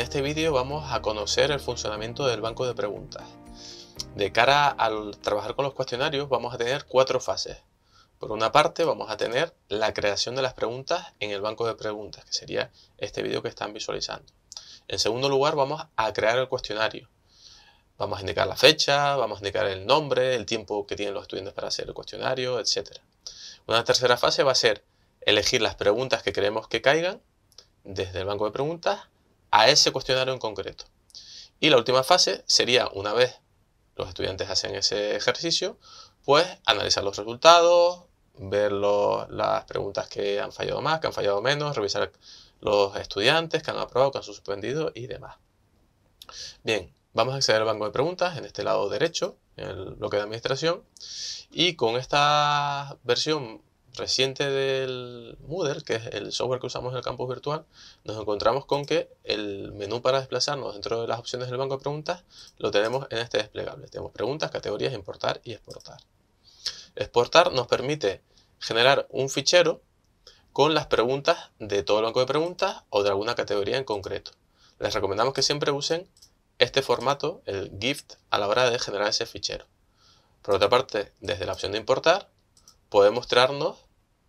En este vídeo vamos a conocer el funcionamiento del banco de preguntas. De cara al trabajar con los cuestionarios vamos a tener cuatro fases. Por una parte vamos a tener la creación de las preguntas en el banco de preguntas, que sería este vídeo que están visualizando. En segundo lugar vamos a crear el cuestionario. Vamos a indicar la fecha, vamos a indicar el nombre, el tiempo que tienen los estudiantes para hacer el cuestionario, etc. Una tercera fase va a ser elegir las preguntas que queremos que caigan desde el banco de preguntas a ese cuestionario en concreto. Y la última fase sería, una vez los estudiantes hacen ese ejercicio, pues analizar los resultados, ver las preguntas que han fallado más, que han fallado menos, revisar los estudiantes que han aprobado, que han suspendido y demás. Bien, vamos a acceder al banco de preguntas en este lado derecho, en el bloque de administración, y con esta versión reciente del Moodle, que es el software que usamos en el campus virtual, nos encontramos con que el menú para desplazarnos dentro de las opciones del banco de preguntas lo tenemos en este desplegable. Tenemos preguntas, categorías, importar y exportar. Exportar nos permite generar un fichero con las preguntas de todo el banco de preguntas o de alguna categoría en concreto. Les recomendamos que siempre usen este formato, el GIFT, a la hora de generar ese fichero. Por otra parte, desde la opción de importar, puede mostrarnos,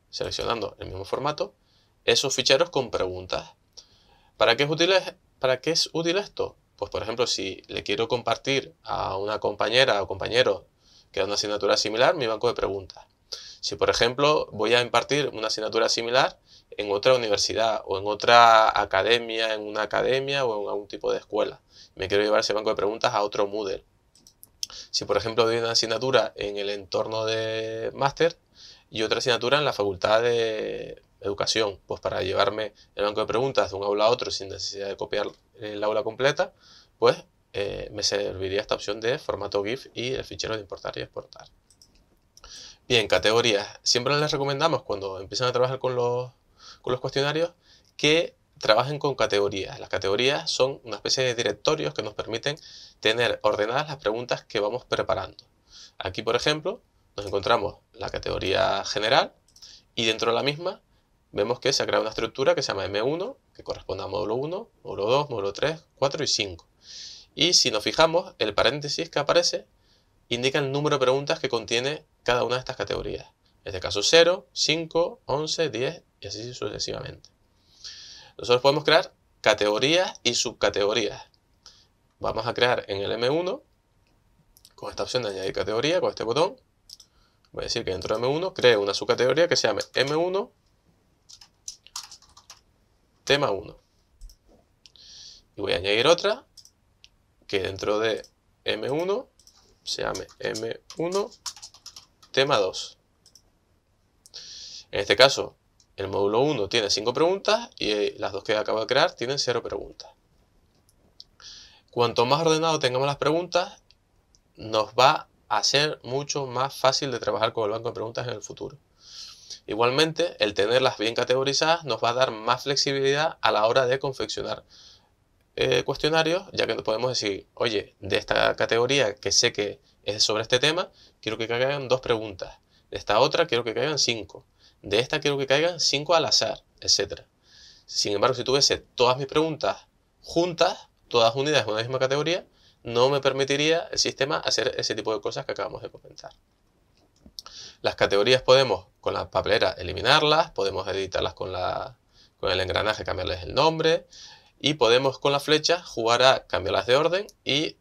seleccionando el mismo formato, esos ficheros con preguntas. ¿Para qué es útil, para qué es útil esto? Pues por ejemplo, si le quiero compartir a una compañera o compañero que da una asignatura similar, mi banco de preguntas. Si por ejemplo voy a impartir una asignatura similar en otra universidad o en otra academia, en una academia o en algún tipo de escuela, me quiero llevar ese banco de preguntas a otro Moodle. Si por ejemplo doy una asignatura en el entorno de máster, y otra asignatura en la facultad de educación, pues para llevarme el banco de preguntas de un aula a otro sin necesidad de copiar el aula completa, pues eh, me serviría esta opción de formato GIF y el fichero de importar y exportar. Bien, categorías. Siempre les recomendamos cuando empiezan a trabajar con los, con los cuestionarios que trabajen con categorías. Las categorías son una especie de directorios que nos permiten tener ordenadas las preguntas que vamos preparando. Aquí, por ejemplo, nos encontramos la categoría general y dentro de la misma vemos que se ha creado una estructura que se llama M1, que corresponde a módulo 1, módulo 2, módulo 3, 4 y 5. Y si nos fijamos, el paréntesis que aparece indica el número de preguntas que contiene cada una de estas categorías. En este caso 0, 5, 11, 10 y así sucesivamente. Nosotros podemos crear categorías y subcategorías. Vamos a crear en el M1, con esta opción de añadir categoría, con este botón, voy a decir que dentro de M1 creo una subcategoría que se llame M1 tema 1. Y voy a añadir otra que dentro de M1 se llame M1 tema 2. En este caso, el módulo 1 tiene 5 preguntas y las dos que acabo de crear tienen 0 preguntas. Cuanto más ordenado tengamos las preguntas, nos va a ser mucho más fácil de trabajar con el banco de preguntas en el futuro. Igualmente, el tenerlas bien categorizadas nos va a dar más flexibilidad a la hora de confeccionar eh, cuestionarios, ya que podemos decir, oye, de esta categoría que sé que es sobre este tema, quiero que caigan dos preguntas. De esta otra quiero que caigan cinco. De esta quiero que caigan cinco al azar, etc. Sin embargo, si tuviese todas mis preguntas juntas, todas unidas en una misma categoría, no me permitiría el sistema hacer ese tipo de cosas que acabamos de comentar. Las categorías podemos con la papelera eliminarlas, podemos editarlas con, la, con el engranaje, cambiarles el nombre y podemos con la flecha jugar a cambiarlas de orden y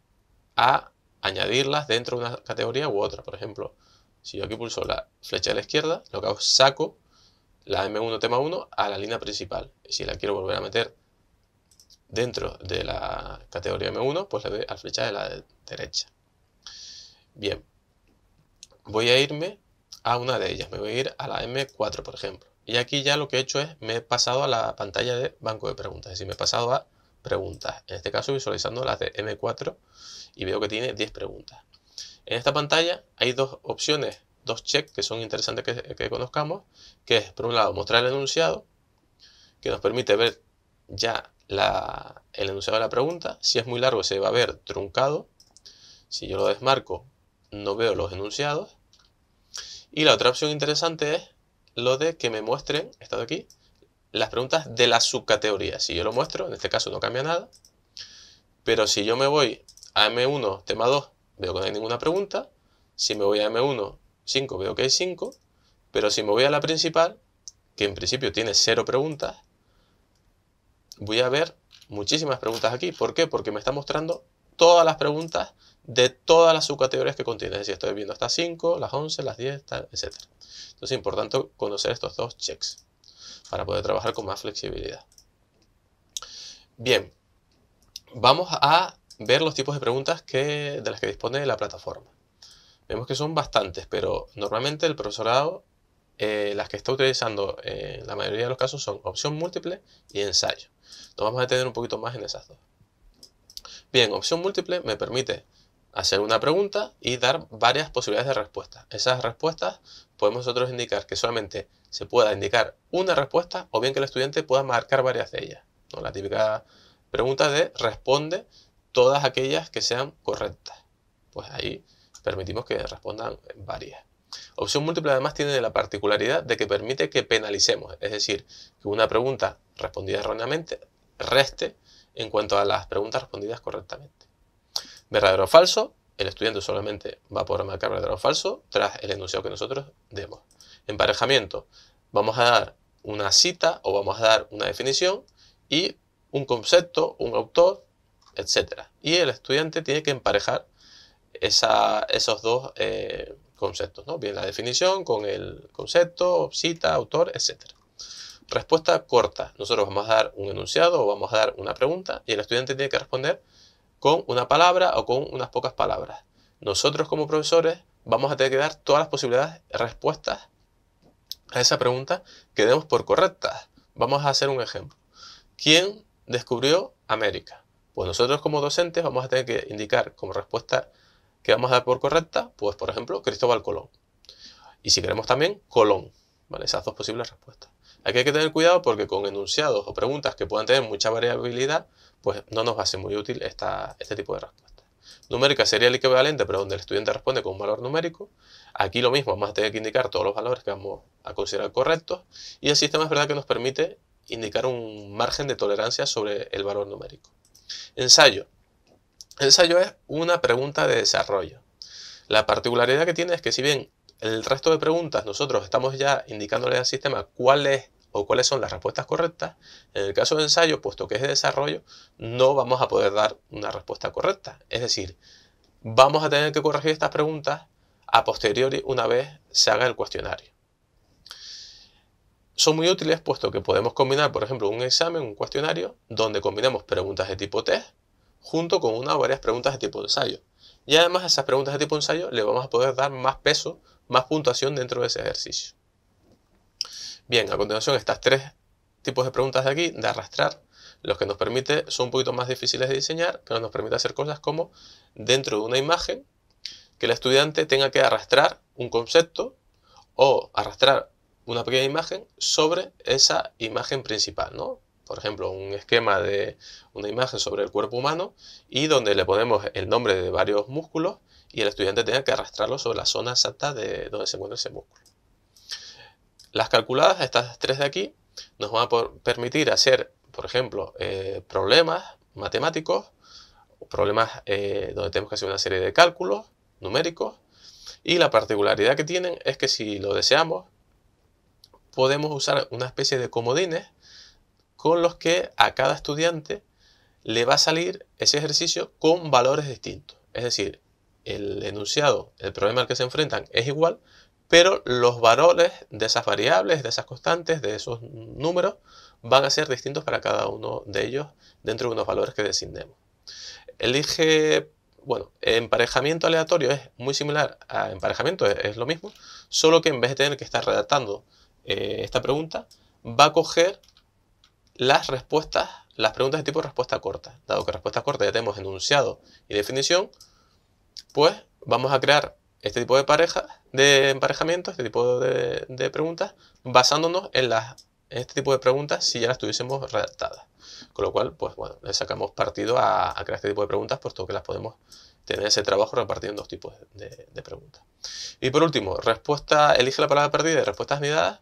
a añadirlas dentro de una categoría u otra. Por ejemplo, si yo aquí pulso la flecha de la izquierda, lo que hago es saco la M1 tema 1 a la línea principal. Si la quiero volver a meter dentro de la categoría M1, pues le doy a la flecha de la derecha. Bien, voy a irme a una de ellas, me voy a ir a la M4, por ejemplo. Y aquí ya lo que he hecho es, me he pasado a la pantalla de banco de preguntas, es decir, me he pasado a preguntas. En este caso visualizando las de M4 y veo que tiene 10 preguntas. En esta pantalla hay dos opciones, dos checks que son interesantes que, que conozcamos, que es, por un lado, mostrar el enunciado, que nos permite ver ya el enunciado de la pregunta. Si es muy largo se va a ver truncado. Si yo lo desmarco no veo los enunciados. Y la otra opción interesante es lo de que me muestren, esto de aquí, las preguntas de la subcategoría. Si yo lo muestro, en este caso no cambia nada. Pero si yo me voy a M1, tema 2, veo que no hay ninguna pregunta. Si me voy a M1, 5, veo que hay 5. Pero si me voy a la principal, que en principio tiene 0 preguntas, voy a ver muchísimas preguntas aquí. ¿Por qué? Porque me está mostrando todas las preguntas de todas las subcategorías que contiene. Es decir, estoy viendo hasta 5, las 11, las 10, etc. Entonces es importante conocer estos dos checks para poder trabajar con más flexibilidad. Bien, vamos a ver los tipos de preguntas que, de las que dispone la plataforma. Vemos que son bastantes, pero normalmente el profesorado eh, las que está utilizando en la mayoría de los casos son opción múltiple y ensayo. Nos vamos a detener un poquito más en esas dos. Bien, opción múltiple me permite hacer una pregunta y dar varias posibilidades de respuesta. Esas respuestas podemos nosotros indicar que solamente se pueda indicar una respuesta o bien que el estudiante pueda marcar varias de ellas. La típica pregunta de responde todas aquellas que sean correctas. Pues ahí permitimos que respondan varias. Opción múltiple además tiene la particularidad de que permite que penalicemos, es decir, que una pregunta respondida erróneamente reste en cuanto a las preguntas respondidas correctamente. Verdadero o falso, el estudiante solamente va a poder marcar verdadero o falso tras el enunciado que nosotros demos. Emparejamiento, vamos a dar una cita o vamos a dar una definición y un concepto, un autor, etc. Y el estudiante tiene que emparejar esos dos eh, conceptos, ¿no? Bien la definición con el concepto, cita, autor, etc. Respuesta corta. Nosotros vamos a dar un enunciado o vamos a dar una pregunta y el estudiante tiene que responder con una palabra o con unas pocas palabras. Nosotros como profesores vamos a tener que dar todas las posibilidades, respuestas a esa pregunta que demos por correctas. Vamos a hacer un ejemplo. ¿Quién descubrió América? Pues nosotros como docentes vamos a tener que indicar como respuesta que vamos a dar por correcta, pues por ejemplo, Cristóbal Colón. Y si queremos también, Colón. ¿Vale? Esas dos posibles respuestas. Aquí hay que tener cuidado porque con enunciados o preguntas que puedan tener mucha variabilidad, pues no nos va a ser muy útil esta, este tipo de respuesta. Numérica sería el equivalente, pero donde el estudiante responde con un valor numérico. Aquí lo mismo, vamos a tener que indicar todos los valores que vamos a considerar correctos. Y el sistema es verdad que nos permite indicar un margen de tolerancia sobre el valor numérico. Ensayo. Ensayo es una pregunta de desarrollo. La particularidad que tiene es que si bien el resto de preguntas nosotros estamos ya indicándole al sistema cuál es o cuáles son las respuestas correctas, en el caso de ensayo, puesto que es de desarrollo, no vamos a poder dar una respuesta correcta. Es decir, vamos a tener que corregir estas preguntas a posteriori una vez se haga el cuestionario. Son muy útiles puesto que podemos combinar, por ejemplo, un examen, un cuestionario, donde combinamos preguntas de tipo test junto con una o varias preguntas de tipo ensayo. Y además a esas preguntas de tipo ensayo le vamos a poder dar más peso, más puntuación dentro de ese ejercicio. Bien, a continuación estas tres tipos de preguntas de aquí, de arrastrar, los que nos permite son un poquito más difíciles de diseñar, que nos permite hacer cosas como dentro de una imagen, que el estudiante tenga que arrastrar un concepto o arrastrar una pequeña imagen sobre esa imagen principal, ¿no? Por ejemplo, un esquema de una imagen sobre el cuerpo humano y donde le ponemos el nombre de varios músculos y el estudiante tenga que arrastrarlo sobre la zona exacta de donde se encuentra ese músculo. Las calculadas, estas tres de aquí, nos van a permitir hacer, por ejemplo, eh, problemas matemáticos, problemas eh, donde tenemos que hacer una serie de cálculos numéricos, y la particularidad que tienen es que si lo deseamos, podemos usar una especie de comodines con los que a cada estudiante le va a salir ese ejercicio con valores distintos. Es decir, el enunciado, el problema al que se enfrentan es igual, pero los valores de esas variables, de esas constantes, de esos números, van a ser distintos para cada uno de ellos dentro de unos valores que designemos. Elige, bueno, emparejamiento aleatorio es muy similar a emparejamiento, es, lo mismo, solo que en vez de tener que estar redactando eh, esta pregunta, va a coger las respuestas, las preguntas de tipo respuesta corta. Dado que respuesta corta ya tenemos enunciado y definición, pues vamos a crear este tipo de pareja, de emparejamiento, este tipo de, preguntas, basándonos en, este tipo de preguntas si ya las tuviésemos redactadas. Con lo cual, pues bueno, le sacamos partido a, crear este tipo de preguntas, puesto que las podemos tener ese trabajo repartido en dos tipos de, preguntas. Y por último, respuesta, elige la palabra perdida y respuestas anidadas.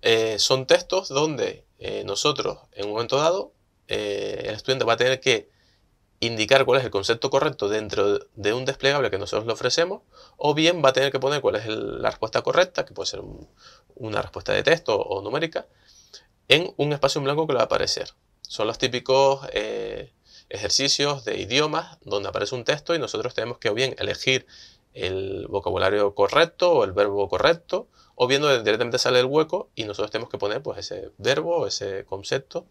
Eh, son textos donde eh, nosotros, en un momento dado, eh, el estudiante va a tener que indicar cuál es el concepto correcto dentro de un desplegable que nosotros le ofrecemos, o bien va a tener que poner cuál es la respuesta correcta, que puede ser una respuesta de texto o numérica, en un espacio en blanco que le va a aparecer. Son los típicos eh, ejercicios de idiomas donde aparece un texto y nosotros tenemos que o bien elegir el vocabulario correcto o el verbo correcto, o bien directamente sale el hueco y nosotros tenemos que poner pues, ese verbo o ese concepto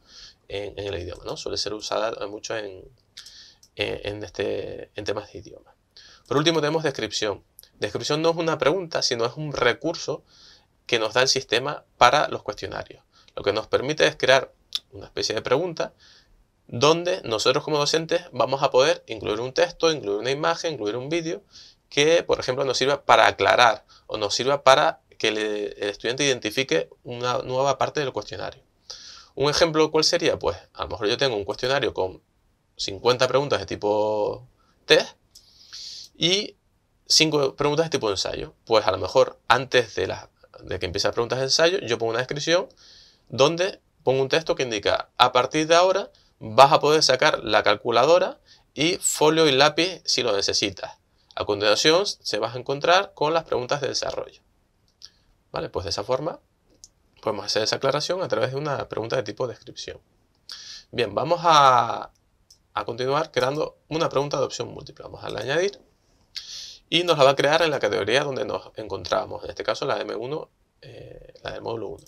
en, el idioma. Suele ser usada mucho en, en, este, en temas de idioma. Por último tenemos descripción. Descripción no es una pregunta, sino es un recurso que nos da el sistema para los cuestionarios. Lo que nos permite es crear una especie de pregunta donde nosotros como docentes vamos a poder incluir un texto, incluir una imagen, incluir un vídeo que, por ejemplo, nos sirva para aclarar o nos sirva para que el, estudiante identifique una nueva parte del cuestionario. Un ejemplo, ¿cuál sería? Pues a lo mejor yo tengo un cuestionario con 50 preguntas de tipo test y 5 preguntas de tipo ensayo. Pues a lo mejor antes de, la, de que empiece las preguntas de ensayo, yo pongo una descripción donde pongo un texto que indica a partir de ahora vas a poder sacar la calculadora y folio y lápiz si lo necesitas. A continuación se vas a encontrar con las preguntas de desarrollo. Pues de esa forma podemos hacer esa aclaración a través de una pregunta de tipo descripción. Bien, vamos a, continuar creando una pregunta de opción múltiple. Vamos a añadir y nos la va a crear en la categoría donde nos encontramos, en este caso la M1, eh, la del módulo 1.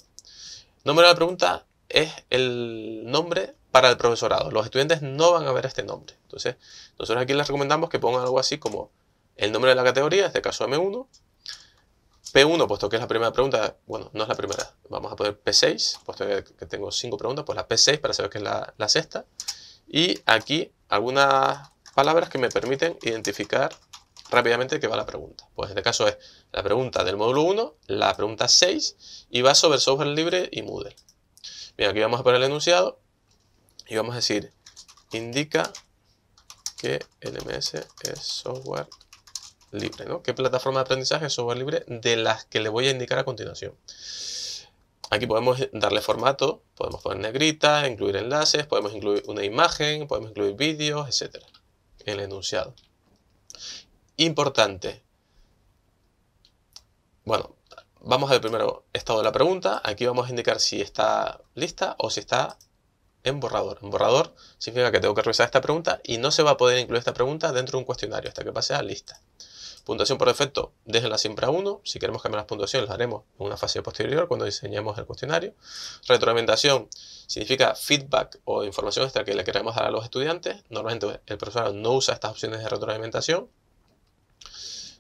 Nombre de la pregunta es el nombre para el profesorado. Los estudiantes no van a ver este nombre. Entonces, nosotros aquí les recomendamos que pongan algo así como el nombre de la categoría, en este caso M1, P1, puesto que es la primera pregunta, bueno, no es la primera, vamos a poner P6, puesto que, tengo cinco preguntas, pues la P6 para saber que es la, la sexta. Y aquí algunas palabras que me permiten identificar rápidamente qué va la pregunta. Pues en este caso es la pregunta del módulo 1, la pregunta 6 y va sobre software libre y Moodle. Bien, aquí vamos a poner el enunciado y vamos a decir indica que LMS es software libre, ¿no? ¿Qué plataforma de aprendizaje es software libre de las que le voy a indicar a continuación? Aquí podemos darle formato, podemos poner negrita, incluir enlaces, podemos incluir una imagen, podemos incluir vídeos, etc. El enunciado. Importante. Bueno, vamos al primero estado de la pregunta. Aquí vamos a indicar si está lista o si está en borrador. En borrador significa que tengo que revisar esta pregunta y no se va a poder incluir esta pregunta dentro de un cuestionario hasta que pase a lista. Puntuación por defecto, déjenla siempre a 1. Si queremos cambiar las puntuaciones, las haremos en una fase posterior cuando diseñemos el cuestionario. Retroalimentación significa feedback o información extra que le queremos dar a los estudiantes. Normalmente el profesor no usa estas opciones de retroalimentación.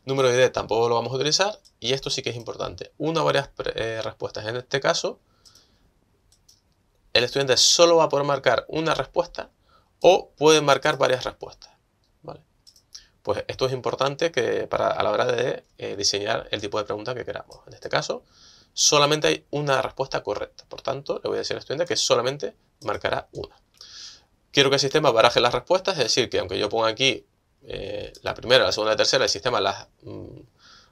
Número de ID tampoco lo vamos a utilizar. Y esto sí que es importante. Una o varias eh, respuestas. En este caso, el estudiante solo va a poder marcar una respuesta o puede marcar varias respuestas. Pues esto es importante que para, a la hora de eh, diseñar el tipo de pregunta que queramos. En este caso, solamente hay una respuesta correcta. Por tanto, le voy a decir al estudiante que solamente marcará una. Quiero que el sistema baraje las respuestas, es decir, que aunque yo ponga aquí eh, la primera, la segunda la tercera, el sistema las mm,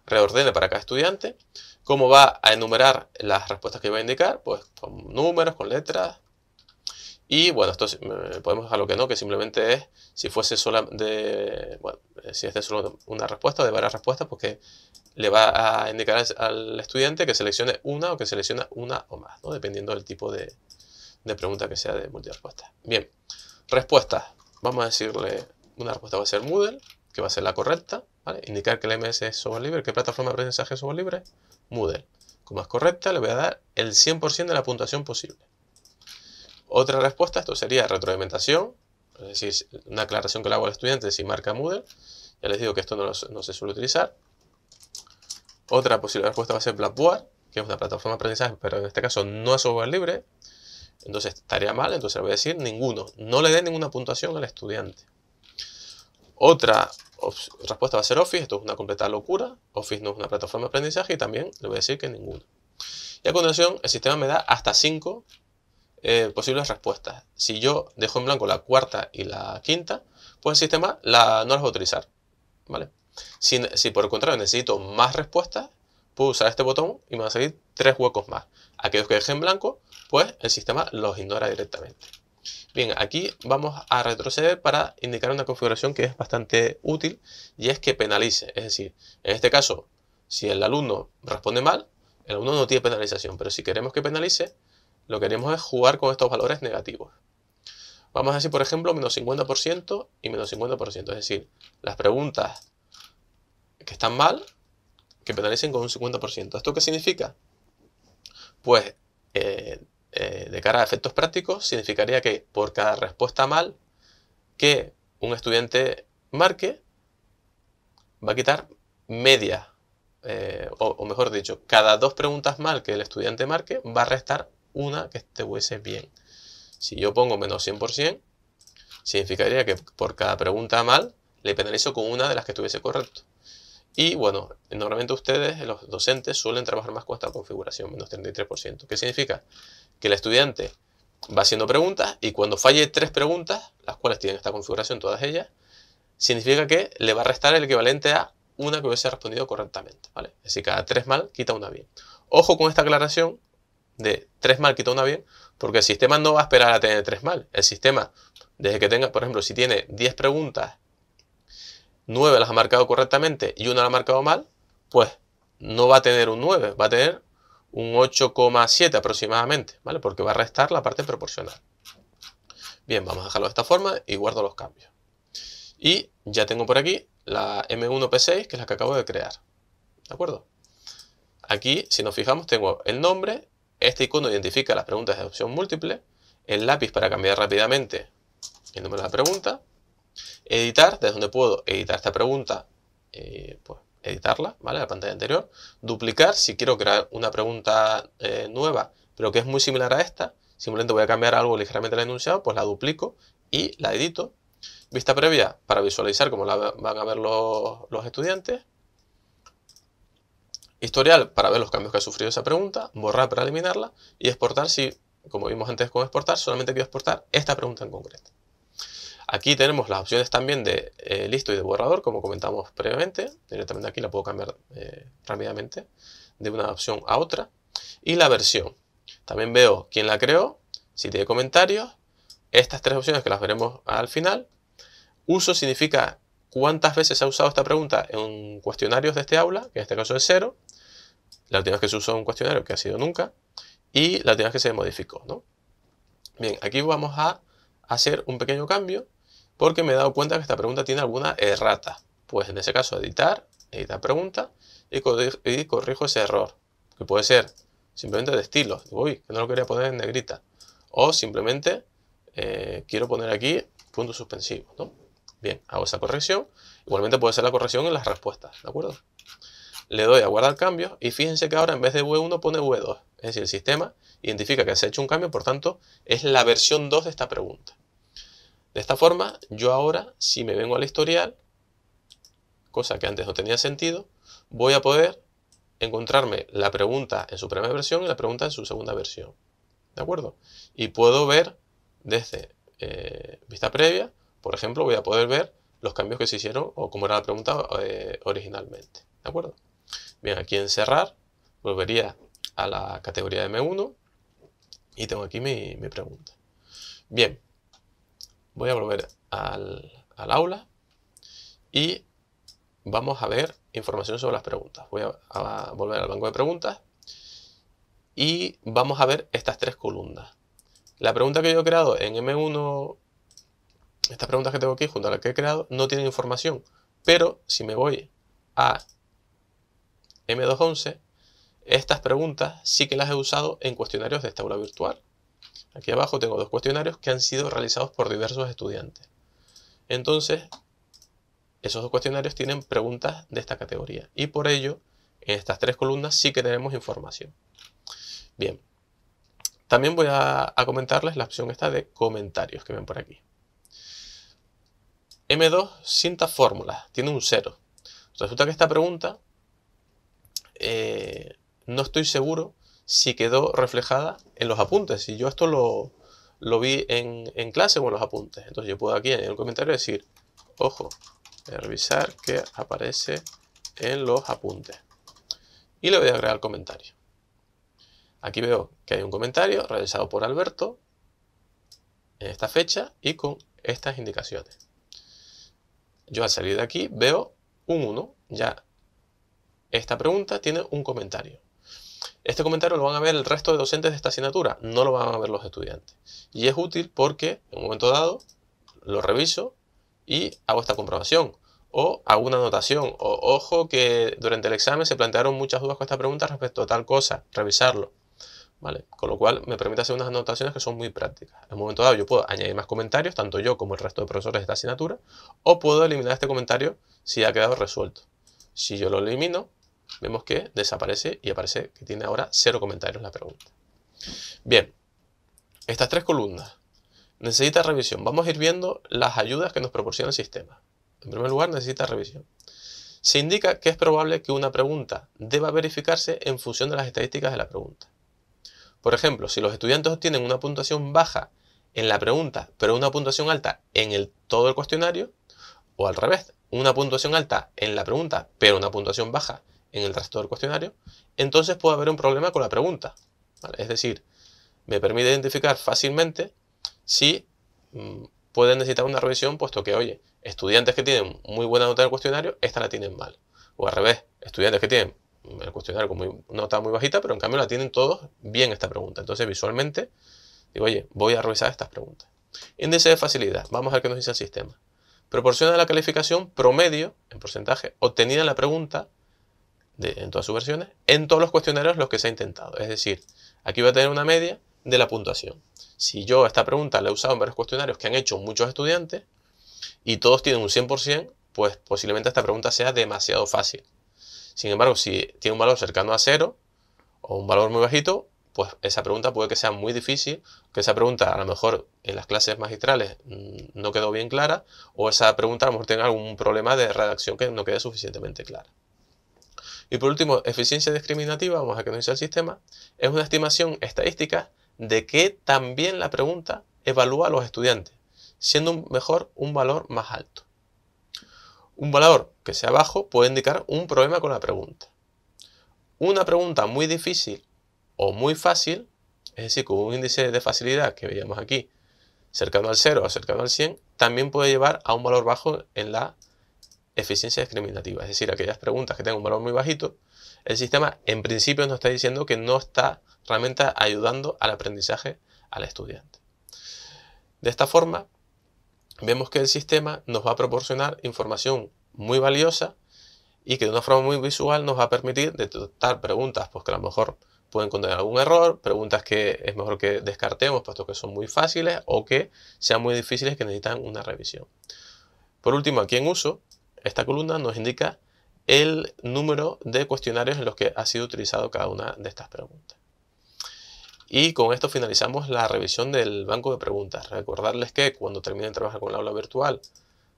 reordene para cada estudiante. ¿Cómo va a enumerar las respuestas que va a indicar? Pues con números, con letras, y bueno, esto eh, podemos dejar lo que no, que simplemente es, si fuese sola de, eh, si es de solo una respuesta o de varias respuestas, porque le va a indicar al estudiante que seleccione una o que seleccione una o más, ¿no? dependiendo del tipo de, de pregunta que sea de multirespuesta. Bien, respuestas. Vamos a decirle, una respuesta va a ser Moodle, que va a ser la correcta, ¿vale? Indicar que el MS es software libre. ¿Qué plataforma de aprendizaje es software libre? Moodle. Como es correcta, le voy a dar el 100% de la puntuación posible. Otra respuesta, esto sería retroalimentación, es decir, una aclaración que le hago al estudiante si marca Moodle. Ya les digo que esto no, se suele utilizar. Otra posible respuesta va a ser Blackboard, que es una plataforma de aprendizaje, pero en este caso no es software libre. Entonces estaría mal, entonces le voy a decir ninguno. No le dé ninguna puntuación al estudiante. Otra respuesta va a ser Office, esto es una completa locura. Office no es una plataforma de aprendizaje y también le voy a decir que ninguno. Y a continuación el sistema me da hasta 5 eh, posibles respuestas. Si yo dejo en blanco la cuarta y la quinta, pues el sistema la, no las va a utilizar. ¿vale? Si, por el contrario necesito más respuestas, puedo usar este botón y me van a salir tres huecos más. Aquellos que deje en blanco, pues el sistema los ignora directamente. Bien, aquí vamos a retroceder para indicar una configuración que es bastante útil y es que penalice. Es decir, en este caso, si el alumno responde mal, el alumno no tiene penalización, pero si queremos que penalice, lo que queremos es jugar con estos valores negativos. Vamos a decir, por ejemplo, menos 50% y menos 50%. Es decir, las preguntas que están mal, que penalicen con un 50%. ¿Esto qué significa? Pues, eh, eh, de cara a efectos prácticos, significaría que por cada respuesta mal que un estudiante marque, va a quitar media eh, o, mejor dicho, cada dos preguntas mal que el estudiante marque va a restar una que estuviese bien. Si yo pongo menos 100%, significaría que por cada pregunta mal le penalizo con una de las que estuviese correcto. Y bueno, normalmente ustedes, los docentes, suelen trabajar más con esta configuración, menos 33%. ¿Qué significa? Que el estudiante va haciendo preguntas y cuando falle tres preguntas, las cuales tienen esta configuración, todas ellas, significa que le va a restar el equivalente a una que hubiese respondido correctamente, ¿vale? Es decir, cada tres mal quita una bien. Ojo con esta aclaración de tres mal quita una bien, porque el sistema no va a esperar a tener tres mal. El sistema, desde que tenga, por ejemplo, si tiene 10 preguntas, 9 las ha marcado correctamente y una la ha marcado mal, pues no va a tener un 9, va a tener un 8,7 aproximadamente, ¿vale? Porque va a restar la parte proporcional. Bien, vamos a dejarlo de esta forma y guardo los cambios. Y ya tengo por aquí la M1P6, que es la que acabo de crear. ¿De acuerdo? Aquí, si nos fijamos, tengo el nombre, este icono identifica las preguntas de opción múltiple, el lápiz para cambiar rápidamente el número de la pregunta, editar, desde donde puedo editar esta pregunta, eh, pues editarla, ¿vale? La pantalla anterior, duplicar, si quiero crear una pregunta eh, nueva, pero que es muy similar a esta, simplemente voy a cambiar algo ligeramente el enunciado, pues la duplico y la edito Vista previa para visualizar cómo la van a ver los, estudiantes. Historial para ver los cambios que ha sufrido esa pregunta. Borrar para eliminarla. Y exportar si, como vimos antes con exportar, solamente quiero exportar esta pregunta en concreto. Aquí tenemos las opciones también de eh, listo y de borrador, como comentamos previamente. Directamente aquí la puedo cambiar eh, rápidamente de una opción a otra. Y la versión. También veo quién la creó, si tiene comentarios. Estas tres opciones que las veremos al final Uso significa cuántas veces se ha usado esta pregunta en cuestionarios de este aula, que en este caso es cero. La última vez que se usó un cuestionario, que ha sido nunca. Y la última vez que se modificó. ¿no? Bien, aquí vamos a hacer un pequeño cambio porque me he dado cuenta que esta pregunta tiene alguna errata. Pues en ese caso editar, editar pregunta y, corrijo ese error. Que puede ser simplemente de estilo. Uy, que no lo quería poner en negrita. O simplemente eh, quiero poner aquí punto suspensivo. ¿no? Bien, hago esa corrección. Igualmente puede ser la corrección en las respuestas, ¿de acuerdo? Le doy a guardar cambios y fíjense que ahora en vez de V1 pone V2. Es decir, el sistema identifica que se ha hecho un cambio, por tanto, es la versión 2 de esta pregunta. De esta forma, yo ahora, si me vengo al historial, cosa que antes no tenía sentido, voy a poder encontrarme la pregunta en su primera versión y la pregunta en su segunda versión. ¿De acuerdo? Y puedo ver desde eh, vista previa por ejemplo, voy a poder ver los cambios que se hicieron o cómo era la pregunta eh, originalmente. ¿De acuerdo? Bien, aquí en cerrar, volvería a la categoría de M1 y tengo aquí mi, pregunta. Bien, voy a volver al, aula y vamos a ver información sobre las preguntas. Voy a, volver al banco de preguntas y vamos a ver estas tres columnas. La pregunta que yo he creado en M1 estas preguntas que tengo aquí junto a las que he creado no tienen información. Pero si me voy a M211, estas preguntas sí que las he usado en cuestionarios de esta aula virtual. Aquí abajo tengo dos cuestionarios que han sido realizados por diversos estudiantes. Entonces, esos dos cuestionarios tienen preguntas de esta categoría. Y por ello, en estas tres columnas sí que tenemos información. Bien. También voy a, comentarles la opción esta de comentarios que ven por aquí. M2 cinta fórmula, tiene un 0. Resulta que esta pregunta eh, no estoy seguro si quedó reflejada en los apuntes. Si yo esto lo, vi en, clase o en los apuntes. Entonces yo puedo aquí en el comentario decir, ojo, revisar que aparece en los apuntes. Y le voy a agregar comentario. Aquí veo que hay un comentario realizado por Alberto en esta fecha y con estas indicaciones. Yo al salir de aquí veo un 1. Ya esta pregunta tiene un comentario. Este comentario lo van a ver el resto de docentes de esta asignatura, no lo van a ver los estudiantes. Y es útil porque en un momento dado lo reviso y hago esta comprobación. O hago una anotación. O ojo que durante el examen se plantearon muchas dudas con esta pregunta respecto a tal cosa. Revisarlo. ¿Vale? Con lo cual me permite hacer unas anotaciones que son muy prácticas. En un momento dado yo puedo añadir más comentarios, tanto yo como el resto de profesores de esta asignatura, o puedo eliminar este comentario si ha quedado resuelto. Si yo lo elimino, vemos que desaparece y aparece que tiene ahora cero comentarios la pregunta. Bien, estas tres columnas necesita revisión. Vamos a ir viendo las ayudas que nos proporciona el sistema. En primer lugar, necesita revisión. Se indica que es probable que una pregunta deba verificarse en función de las estadísticas de la pregunta. Por ejemplo, si los estudiantes obtienen una puntuación baja en la pregunta, pero una puntuación alta en el, todo el cuestionario, o al revés, una puntuación alta en la pregunta, pero una puntuación baja en el resto del cuestionario, entonces puede haber un problema con la pregunta. Es decir, me permite identificar fácilmente si mm, pueden necesitar una revisión, puesto que, oye, estudiantes que tienen muy buena nota en el cuestionario, esta la tienen mal. O al revés, estudiantes que tienen el cuestionario con muy, nota muy bajita, pero en cambio la tienen todos bien esta pregunta. Entonces, visualmente, digo, oye, voy a revisar estas preguntas. Índice de facilidad. Vamos a ver qué nos dice el sistema. Proporciona la calificación promedio, en porcentaje, obtenida en la pregunta en todas sus versiones, en todos los cuestionarios los que se ha intentado. Es decir, aquí voy a tener una media de la puntuación. Si yo esta pregunta la he usado en varios cuestionarios que han hecho muchos estudiantes y todos tienen un 100%, pues posiblemente esta pregunta sea demasiado fácil. Sin embargo, si tiene un valor cercano a cero o un valor muy bajito, pues esa pregunta puede que sea muy difícil, que esa pregunta a lo mejor en las clases magistrales mm, no quedó bien clara, o esa pregunta a lo mejor tenga algún problema de redacción que no quede suficientemente clara. Y por último, eficiencia discriminativa, vamos a que nos dice el sistema, es una estimación estadística de que también la pregunta evalúa a los estudiantes, siendo mejor un valor más alto. Un valor que sea bajo puede indicar un problema con la pregunta. Una pregunta muy difícil o muy fácil, es decir, con un índice de facilidad que veíamos aquí, cercano al 0 o cercano al 100, también puede llevar a un valor bajo en la eficiencia discriminativa, es decir, aquellas preguntas que tengan un valor muy bajito, el sistema en principio nos está diciendo que no está realmente ayudando al aprendizaje al estudiante. De esta forma, vemos que el sistema nos va a proporcionar información muy valiosa y que de una forma muy visual nos va a permitir detectar preguntas pues, que a lo mejor pueden contener algún error, preguntas que es mejor que descartemos puesto que son muy fáciles o que sean muy difíciles que necesitan una revisión. Por último, aquí en uso, esta columna nos indica el número de cuestionarios en los que ha sido utilizado cada una de estas preguntas. Y con esto finalizamos la revisión del banco de preguntas. Recordarles que cuando terminen de trabajar con el aula virtual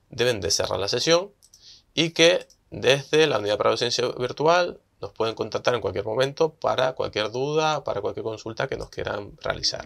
deben de cerrar la sesión y que desde la unidad para docencia virtual nos pueden contactar en cualquier momento para cualquier duda, para cualquier consulta que nos quieran realizar.